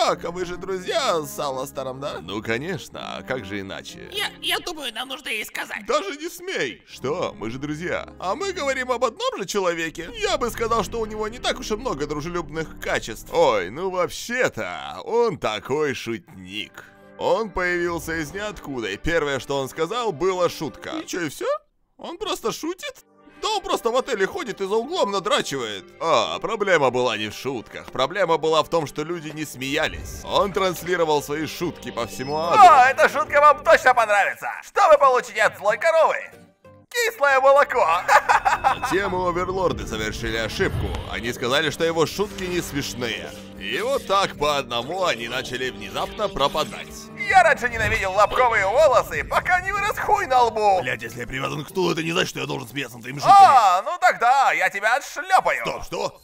Так, а вы же друзья с Алластером, да? Ну, конечно, а как же иначе? Я, я думаю, нам нужно ей сказать. Даже не смей! Что? Мы же друзья. А мы говорим об одном же человеке. Я бы сказал, что у него не так уж и много дружелюбных качеств. Ой, ну вообще-то, он такой шутник. Он появился из ниоткуда, и первое, что он сказал, было шутка. И что, и все? Он просто шутит? Да он просто в отеле ходит и за углом надрачивает. А, проблема была не в шутках. Проблема была в том, что люди не смеялись. Он транслировал свои шутки по всему аду. О, эта шутка вам точно понравится! Что вы получите от злой коровы? Кислое молоко! Тему оверлорды совершили ошибку. Они сказали, что его шутки не смешные. И вот так по одному они начали внезапно пропадать. Я раньше ненавидел лобковые волосы, пока не вырос хуй на лбу! Блять, если я привязан к стулу, это не значит, что я должен смеяться над твоими шутками. А, ну тогда я тебя отшлепаю! Стоп, что?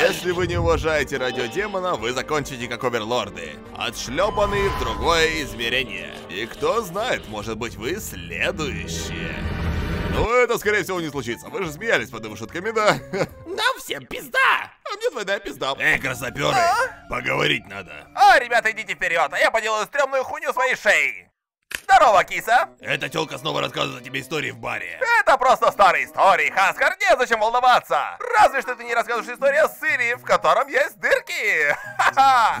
Если вы не уважаете радиодемона, вы закончите как оверлорды. Отшлепанные в другое измерение. И кто знает, может быть вы следующие. Ну, это, скорее всего, не случится. Вы же смеялись под его шутками, да? Нам всем пизда! А мне двойная пизда. Эй, красоперы, поговорить надо. А, ребята, идите вперед, а я поделаю стрёмную хуйню своей шеей! Здорово, киса! Эта телка снова рассказывает тебе истории в баре. Это просто старые истории, Хаскар, незачем волноваться! Разве что ты не рассказываешь историю о сыре, в котором есть дырки!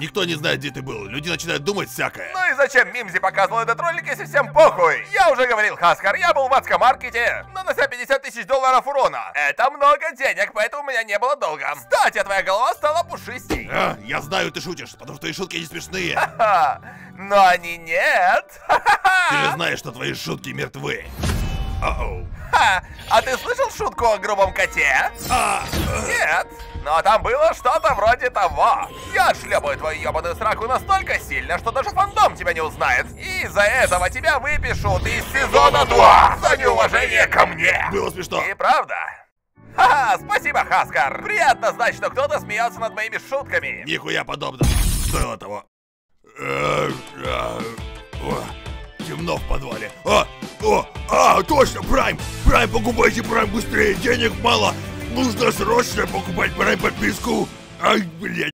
Никто не знает, где ты был. Люди начинают думать всякое. Ну и зачем Мимзи показывал этот ролик, если всем похуй? Я уже говорил, Хаскар, я был в адском маркете, нанося 50 тысяч долларов урона. Это много денег, поэтому у меня не было долга. Кстати, твоя голова стала пушистей. А, я знаю, ты шутишь, потому что твои шутки не смешные. Но они нет. Ты же знаешь, что твои шутки мертвы. Оу. Ха, а ты слышал шутку о грубом коте? А, Нет. Но там было что-то вроде того. Я отшлепаю твою ебаную сраку настолько сильно, что даже фандом тебя не узнает. И из-за этого тебя выпишут из сезона 2 за неуважение ко мне. Было смешно. И правда. Ха, спасибо, Хаскар. Приятно знать, что кто-то смеется над моими шутками. Нихуя подобного. Стоило того. Темно в подвале. А, о, а, точно, Прайм! Прайм, покупайте Прайм быстрее, денег мало. Нужно срочно покупать Прайм подписку. Ай, блядь.